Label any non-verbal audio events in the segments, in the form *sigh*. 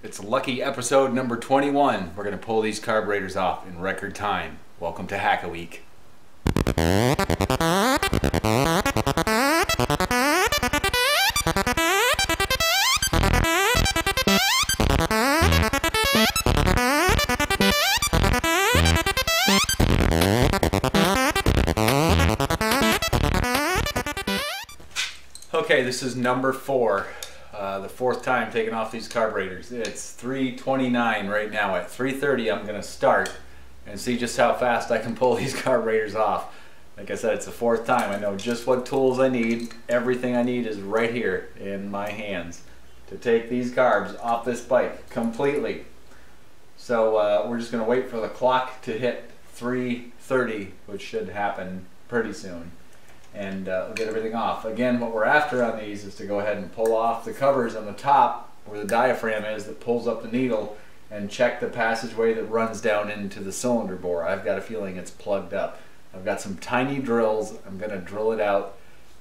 It's lucky episode number 21. We're going to pull these carburetors off in record time. Welcome to Hack a Week. Okay, this is number four. Uh, the fourth time taking off these carburetors. It's 3.29 right now. At 3.30 I'm going to start and see just how fast I can pull *laughs* these carburetors off. Like I said, it's the fourth time. I know just what tools I need. Everything I need is right here in my hands to take these carbs off this bike completely. So uh, we're just going to wait for the clock to hit 3.30, which should happen pretty soon and uh, get everything off. Again, what we're after on these is to go ahead and pull off the covers on the top where the diaphragm is that pulls up the needle and check the passageway that runs down into the cylinder bore. I've got a feeling it's plugged up. I've got some tiny drills. I'm going to drill it out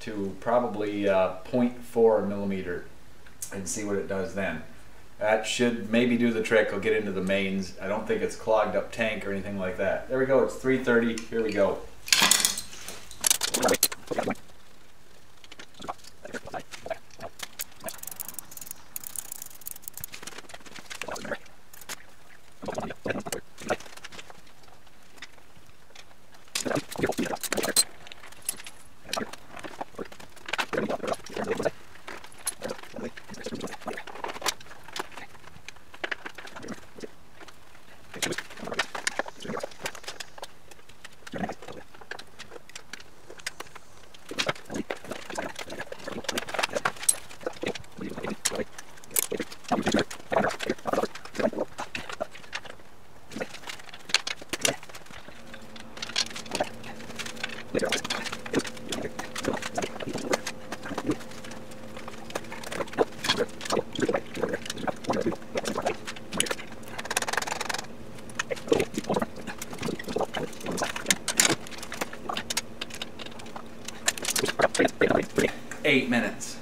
to probably uh, 0.4 millimeter and see what it does then. That should maybe do the trick. I'll get into the mains. I don't think it's clogged up tank or anything like that. There we go. It's 330. Here we go. Yeah. Eight minutes.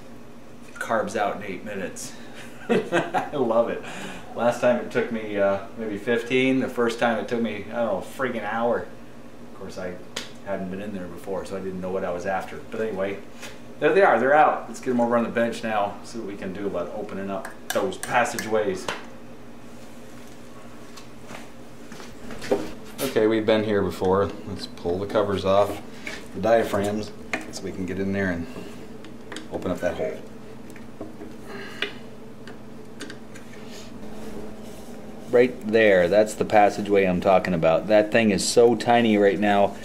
Carbs out in eight minutes. *laughs* I love it. Last time it took me uh, maybe 15. The first time it took me, I don't know, a freaking hour. Of course, I hadn't been in there before, so I didn't know what I was after. But anyway, there they are. They're out. Let's get them over on the bench now, see what we can do about opening up those passageways. Okay, we've been here before. Let's pull the covers off the diaphragms so we can get in there and open up that hole. Right there, that's the passageway I'm talking about. That thing is so tiny right now.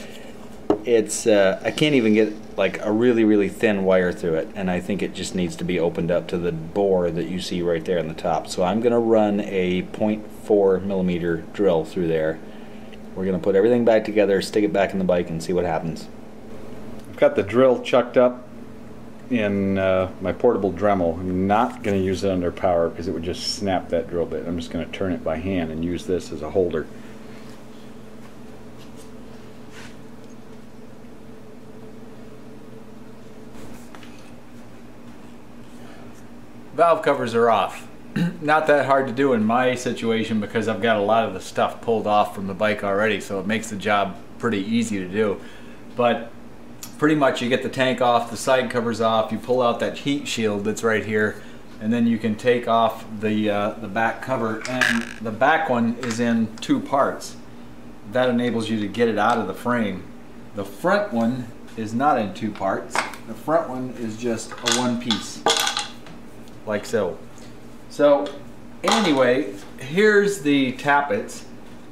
It's uh, I can't even get like a really really thin wire through it, and I think it just needs to be opened up to the bore that you see right there on the top. So I'm gonna run a 0.4 millimeter drill through there. We're gonna put everything back together, stick it back in the bike, and see what happens. I've got the drill chucked up in uh, my portable Dremel. I'm not going to use it under power because it would just snap that drill bit. I'm just going to turn it by hand and use this as a holder. Valve covers are off. *clears throat* not that hard to do in my situation because I've got a lot of the stuff pulled off from the bike already so it makes the job pretty easy to do. But pretty much you get the tank off, the side covers off, you pull out that heat shield that's right here, and then you can take off the, uh, the back cover. And the back one is in two parts. That enables you to get it out of the frame. The front one is not in two parts. The front one is just a one piece, like so. So anyway, here's the tappets.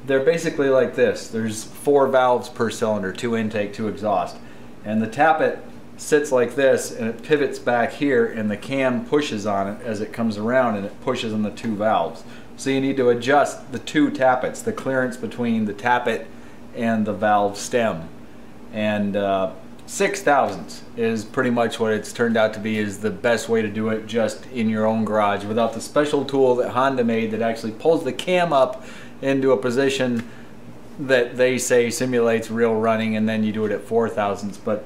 They're basically like this. There's four valves per cylinder, two intake, two exhaust and the tappet sits like this and it pivots back here and the cam pushes on it as it comes around and it pushes on the two valves. So you need to adjust the two tappets, the clearance between the tappet and the valve stem. And uh, six thousandths is pretty much what it's turned out to be is the best way to do it just in your own garage without the special tool that Honda made that actually pulls the cam up into a position that they say simulates real running and then you do it at four thousandths but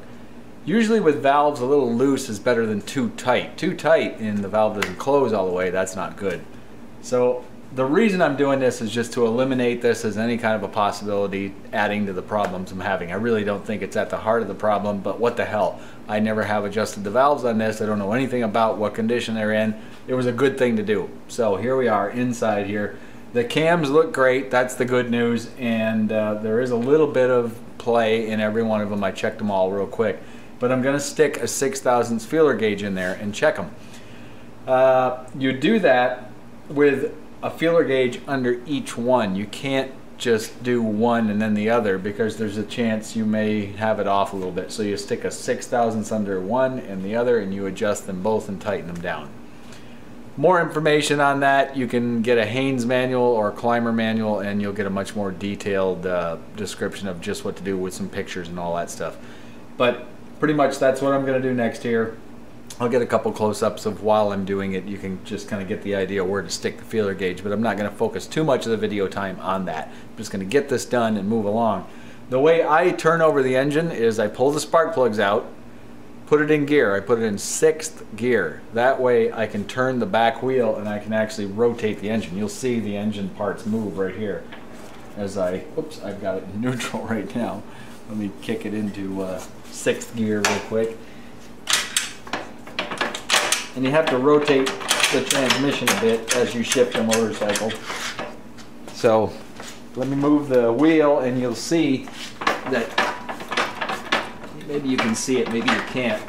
usually with valves a little loose is better than too tight too tight and the valve doesn't close all the way that's not good So the reason I'm doing this is just to eliminate this as any kind of a possibility adding to the problems I'm having. I really don't think it's at the heart of the problem, but what the hell. I never have adjusted the valves on this. I don't know anything about what condition they're in. It was a good thing to do. So here we are inside here. The cams look great. That's the good news. And uh, there is a little bit of play in every one of them. I checked them all real quick. But I'm going to stick a 6 thousandths feeler gauge in there and check them. Uh, you do that with a feeler gauge under each one. You can't just do one and then the other because there's a chance you may have it off a little bit. So you stick a 6 thousandths under one and the other and you adjust them both and tighten them down. More information on that, you can get a Haynes manual or a Clymer manual and you'll get a much more detailed uh, description of just what to do with some pictures and all that stuff. But pretty much that's what I'm going to do next here. I'll get a couple close-ups of while I'm doing it. You can just kind of get the idea where to stick the feeler gauge, but I'm not going to focus too much of the video time on that. I'm just going to get this done and move along. The way I turn over the engine is I pull the spark plugs out, put it in gear. I put it in sixth gear. That way I can turn the back wheel and I can actually rotate the engine. You'll see the engine parts move right here as I, oops, I've got it in *laughs* neutral right now. Let me kick it into uh, sixth gear real quick and you have to rotate the transmission a bit as you shift the motorcycle. So let me move the wheel and you'll see that maybe you can see it, maybe you can't.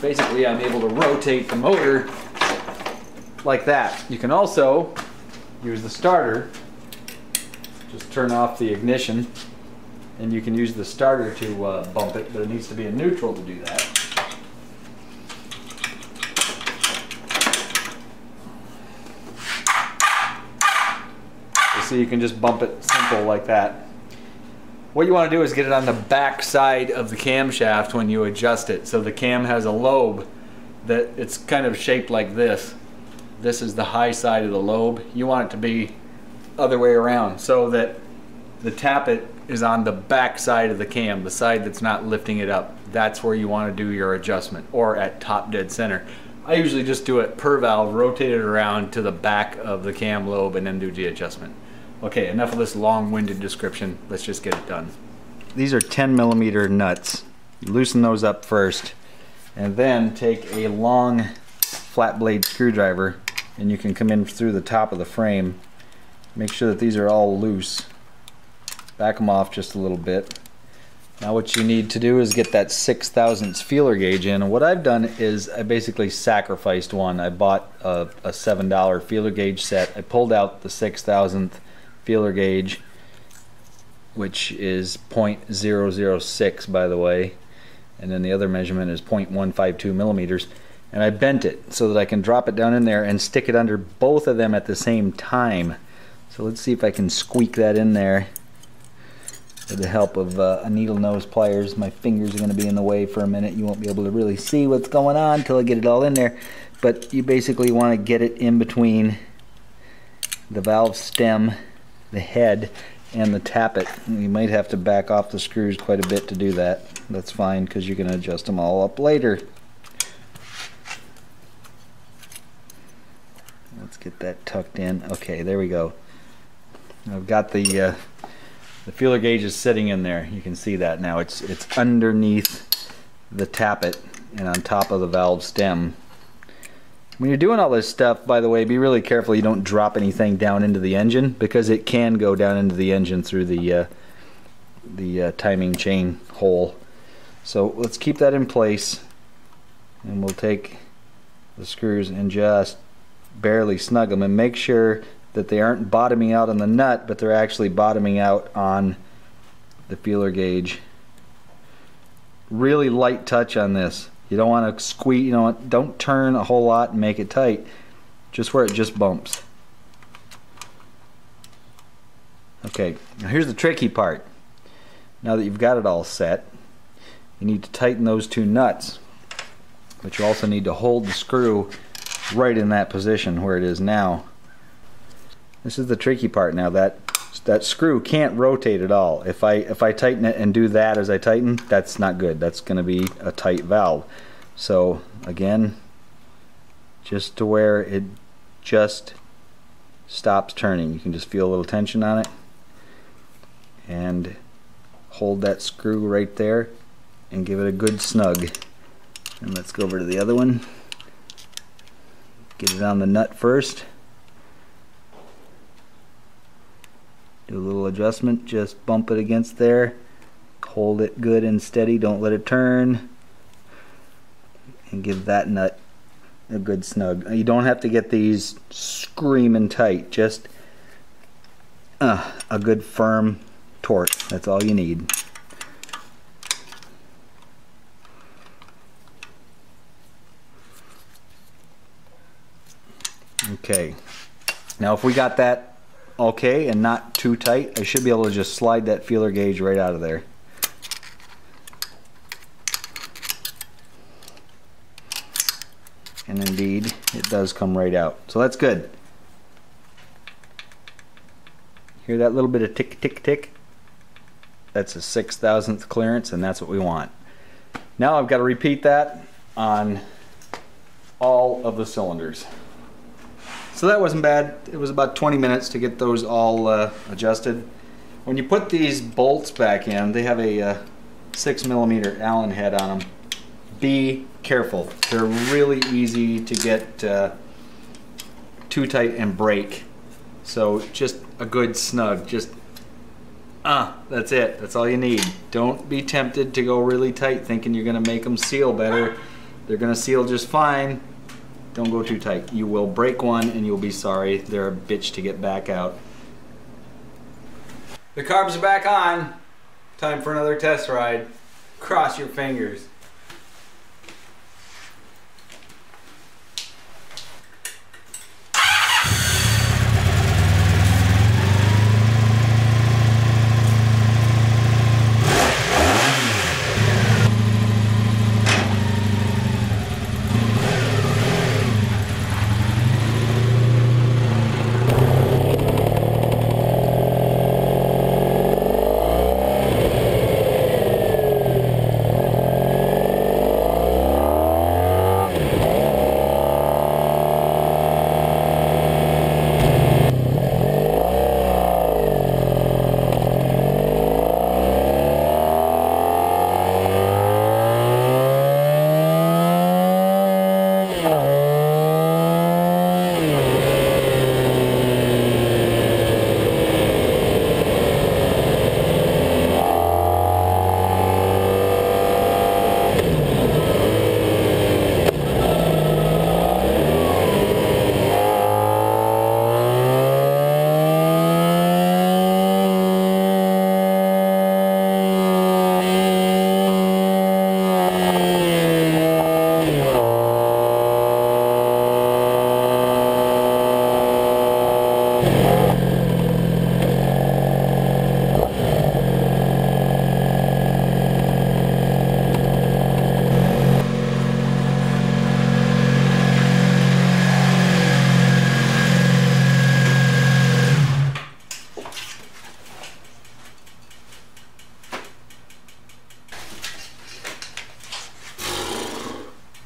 Basically I'm able to rotate the motor like that. You can also use the starter, just turn off the ignition and you can use the starter to uh, bump it, but it needs to be in neutral to do that. so you can just bump it simple like that. What you want to do is get it on the back side of the camshaft when you adjust it. So the cam has a lobe that it's kind of shaped like this. This is the high side of the lobe. You want it to be other way around so that the tappet is on the back side of the cam, the side that's not lifting it up. That's where you want to do your adjustment or at top dead center. I usually just do it per valve, rotate it around to the back of the cam lobe and then do the adjustment. Okay, enough of this long-winded description. Let's just get it done. These are 10 millimeter nuts. Loosen those up first and then take a long flat blade screwdriver and you can come in through the top of the frame. Make sure that these are all loose. Back them off just a little bit. Now what you need to do is get that 6 thousandths feeler gauge in. What I've done is I basically sacrificed one. I bought a, a $7 feeler gauge set. I pulled out the 6 thousandth feeler gauge which is 0.006 by the way and then the other measurement is 0.152 millimeters and I bent it so that I can drop it down in there and stick it under both of them at the same time. So let's see if I can squeak that in there. With the help of uh, a needle nose pliers my fingers are going to be in the way for a minute. You won't be able to really see what's going on until I get it all in there but you basically want to get it in between the valve stem the head and the tappet. You might have to back off the screws quite a bit to do that. That's fine because you can adjust them all up later. Let's get that tucked in. Okay, there we go. I've got the uh, the feeler gauge is sitting in there. You can see that now. It's it's underneath the tappet and on top of the valve stem. When you're doing all this stuff, by the way, be really careful you don't drop anything down into the engine because it can go down into the engine through the uh, the uh, timing chain hole. So let's keep that in place and we'll take the screws and just barely snug them and make sure that they aren't bottoming out on the nut but they're actually bottoming out on the feeler gauge. Really light touch on this. You don't want to squeeze, you know, don't turn a whole lot and make it tight. Just where it just bumps. Okay, now here's the tricky part. Now that you've got it all set, you need to tighten those two nuts. But you also need to hold the screw right in that position where it is now. This is the tricky part now. That that screw can't rotate at all. If I if I tighten it and do that as I tighten, that's not good. That's going to be a tight valve. So again, just to where it just stops turning. You can just feel a little tension on it and hold that screw right there and give it a good snug. And let's go over to the other one. Get it on the nut first. Do a little adjustment, just bump it against there. Hold it good and steady, don't let it turn. And give that nut a good snug. You don't have to get these screaming tight, just uh, a good firm torque. That's all you need. Okay, now if we got that okay and not too tight, I should be able to just slide that feeler gauge right out of there. And indeed, it does come right out. So that's good. Hear that little bit of tick, tick, tick? That's a six thousandth clearance, and that's what we want. Now I've got to repeat that on all of the cylinders. So that wasn't bad. It was about 20 minutes to get those all uh, adjusted. When you put these bolts back in, they have a uh, six millimeter Allen head on them. Be careful. They're really easy to get uh, too tight and break. So just a good snug. Just, ah, uh, that's it. That's all you need. Don't be tempted to go really tight thinking you're going to make them seal better. They're going to seal just fine don't go too tight. You will break one and you'll be sorry. They're a bitch to get back out. The carbs are back on. Time for another test ride. Cross your fingers.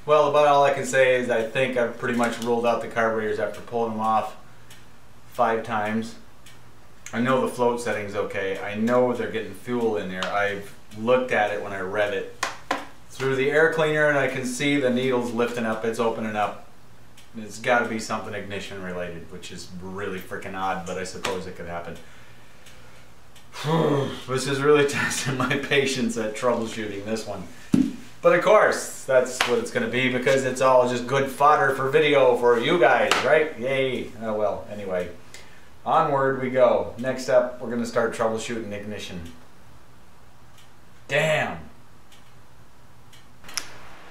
Well, about all I can say is I think I've pretty much ruled out the carburetors after pulling them off five times. I know the float setting's okay. I know they're getting fuel in there. I've looked at it when I rev it through the air cleaner and I can see the needles lifting up, it's opening up. It's got to be something ignition related, which is really freaking odd, but I suppose it could happen. *sighs* this is really *laughs* testing my patience at troubleshooting this one. But of course, that's what it's going to be because it's all just good fodder for video for you guys, right? Yay. Oh well, anyway. Onward we go. Next up, we're going to start troubleshooting ignition. Damn.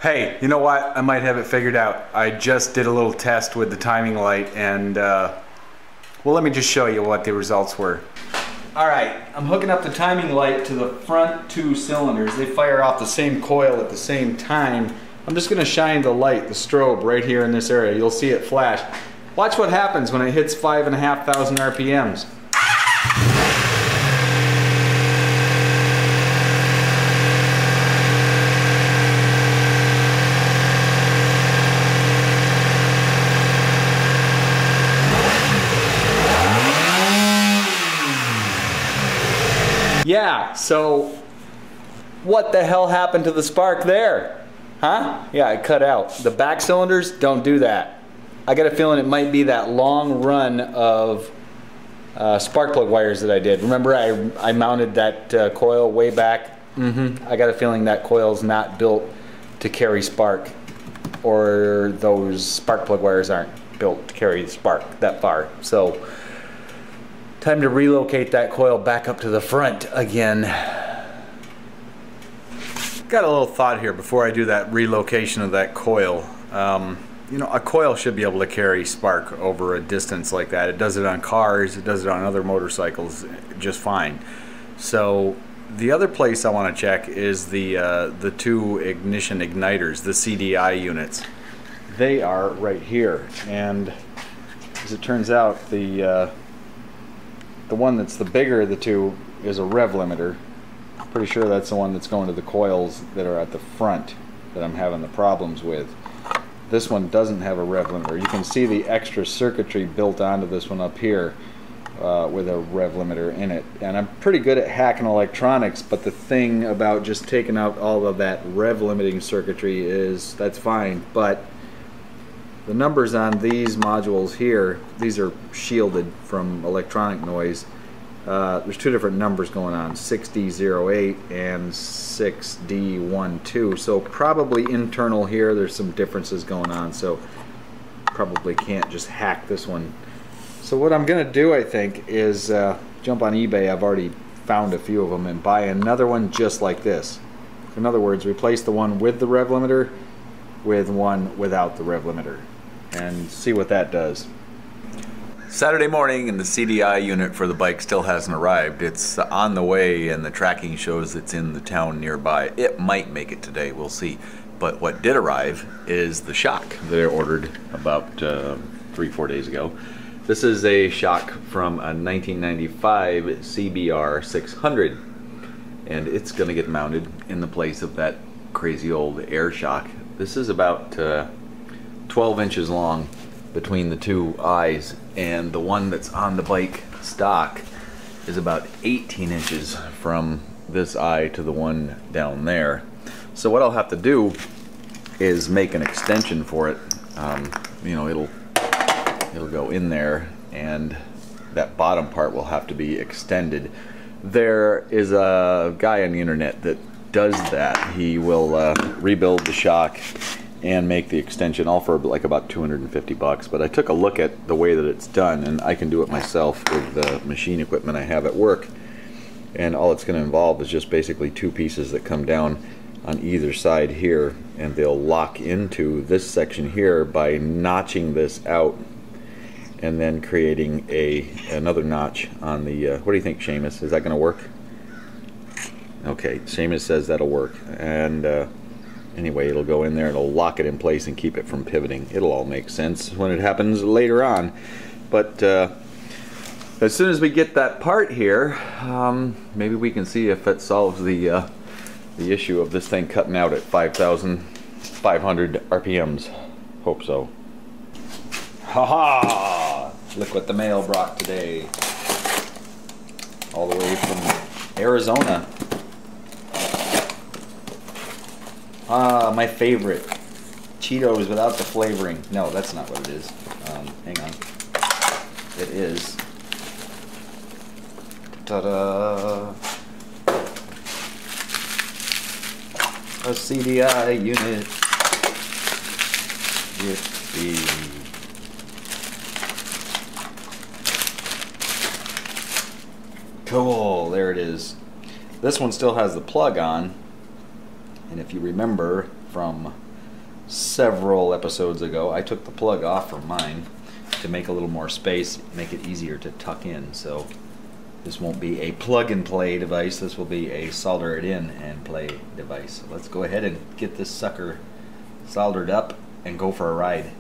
Hey, you know what? I might have it figured out. I just did a little test with the timing light and, uh, well, let me just show you what the results were. All right, I'm hooking up the timing light to the front two cylinders. They fire off the same coil at the same time. I'm just gonna shine the light, the strobe, right here in this area. You'll see it flash. Watch what happens when it hits five and a half thousand RPMs. Yeah, so what the hell happened to the spark there? Huh? Yeah, it cut out. The back cylinders don't do that. I got a feeling it might be that long run of uh, spark plug wires that I did. Remember I, I mounted that uh, coil way back? Mm-hmm. I got a feeling that coil's not built to carry spark or those spark plug wires aren't built to carry spark that far. So time to relocate that coil back up to the front again. Got a little thought here before I do that relocation of that coil. Um, you know, a coil should be able to carry spark over a distance like that. It does it on cars, it does it on other motorcycles just fine. So the other place I want to check is the uh, the two ignition igniters, the CDI units. They are right here, and as it turns out, the uh, the one that's the bigger of the two is a rev limiter. Pretty sure that's the one that's going to the coils that are at the front that I'm having the problems with. This one doesn't have a rev limiter. You can see the extra circuitry built onto this one up here uh, with a rev limiter in it. And I'm pretty good at hacking electronics, but the thing about just taking out all of that rev limiting circuitry is that's fine, but the numbers on these modules here, these are shielded from electronic noise. Uh, there's two different numbers going on, 6D08 and 6D12. So probably internal here, there's some differences going on. So probably can't just hack this one. So what I'm going to do, I think, is uh, jump on eBay. I've already found a few of them and buy another one just like this. In other words, replace the one with the rev limiter with one without the rev limiter and see what that does. Saturday morning and the CDI unit for the bike still hasn't arrived. It's on the way and the tracking shows it's in the town nearby. It might make it today, we'll see. But what did arrive is the shock that I ordered about uh, three, four days ago. This is a shock from a 1995 CBR 600 and it's going to get mounted in the place of that crazy old air shock. This is about uh, 12 inches long between the two eyes and the one that's on the bike stock is about 18 inches from this eye to the one down there. So what I'll have to do is make an extension for it. Um, you know, it'll it'll go in there and that bottom part will have to be extended. There is a guy on the internet that does that. He will uh, rebuild the shock and make the extension all for like about 250 bucks but I took a look at the way that it's done and I can do it myself with the machine equipment I have at work. And all it's going to involve is just basically two pieces that come down on either side here and they'll lock into this section here by notching this out and then creating a another notch on the uh, what do you think Seamus? Is that going to work? Okay Seamus says that'll work and uh, anyway it'll go in there it'll lock it in place and keep it from pivoting. It'll all make sense when it happens later on. But uh, as soon as we get that part here um, maybe we can see if it solves the uh, the issue of this thing cutting out at 5,500 RPMs hope so. Haha! Look what the mail brought today. All the way from Arizona Ah, my favorite. Cheetos without the flavoring. No, that's not what it is. Um, hang on. It is. Ta-da! A CDI unit. Yippee. Cool, there it is. This one still has the plug on, and if you remember from several episodes ago, I took the plug off from mine to make a little more space, make it easier to tuck in. So this won't be a plug and play device, this will be a solder it in and play device. So let's go ahead and get this sucker soldered up and go for a ride.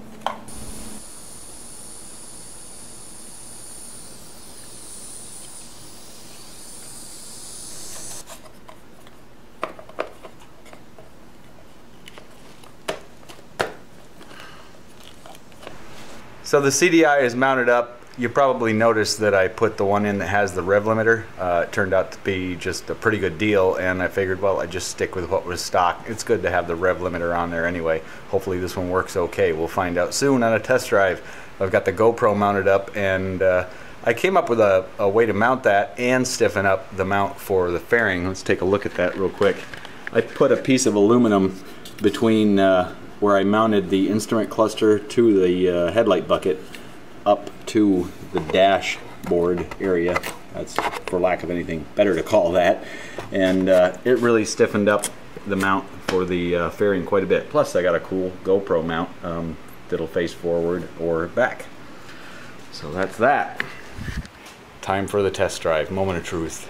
So the CDI is mounted up you probably noticed that I put the one in that has the rev limiter. Uh, it turned out to be just a pretty good deal, and I figured, well, I just stick with what was stock. It's good to have the rev limiter on there anyway. Hopefully this one works okay. We'll find out soon on a test drive. I've got the GoPro mounted up, and uh, I came up with a, a way to mount that and stiffen up the mount for the fairing. Let's take a look at that real quick. I put a piece of aluminum between uh, where I mounted the instrument cluster to the uh, headlight bucket up to the dashboard area. That's for lack of anything better to call that. And uh, it really stiffened up the mount for the uh, fairing quite a bit. Plus I got a cool GoPro mount um, that'll face forward or back. So that's that. Time for the test drive, moment of truth.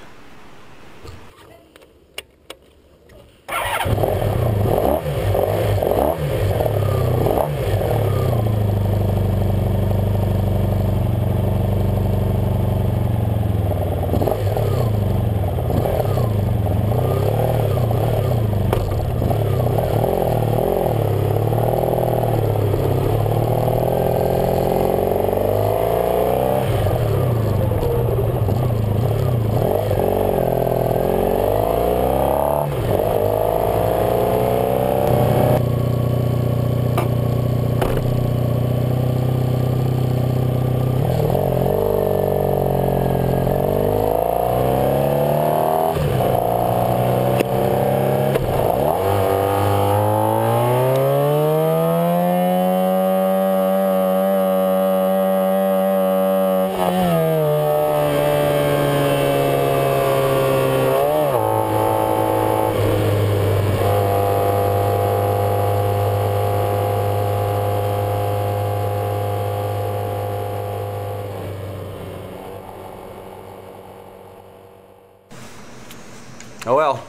Oh well,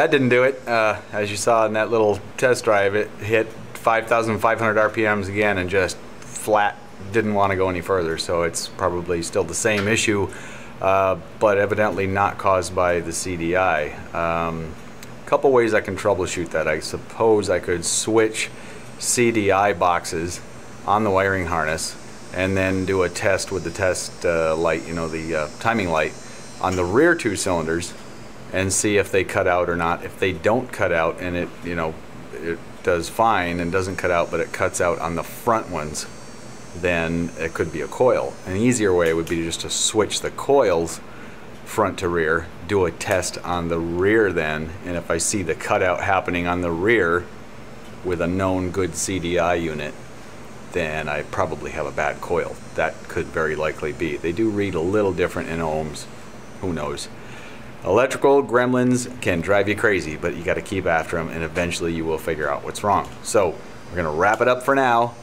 that didn't do it. Uh, as you saw in that little test drive, it hit 5,500 RPMs again and just flat didn't want to go any further. So it's probably still the same issue, uh, but evidently not caused by the CDI. Um, couple ways I can troubleshoot that. I suppose I could switch CDI boxes on the wiring harness and then do a test with the test uh, light, you know, the uh, timing light on the rear two cylinders and see if they cut out or not. If they don't cut out and it, you know, it does fine and doesn't cut out, but it cuts out on the front ones, then it could be a coil. An easier way would be just to switch the coils front to rear, do a test on the rear then, and if I see the cutout happening on the rear with a known good CDI unit, then I probably have a bad coil. That could very likely be. They do read a little different in ohms. Who knows? Electrical gremlins can drive you crazy, but you got to keep after them, and eventually you will figure out what's wrong. So we're going to wrap it up for now,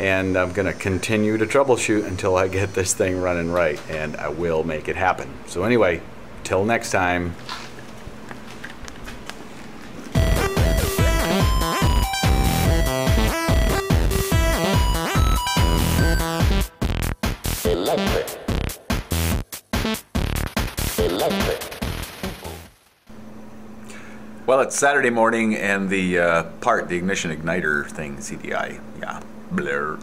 and I'm going to continue to troubleshoot until I get this thing running right, and I will make it happen. So anyway, till next time. Saturday morning and the uh, part, the ignition igniter thing, CDI, yeah, blur.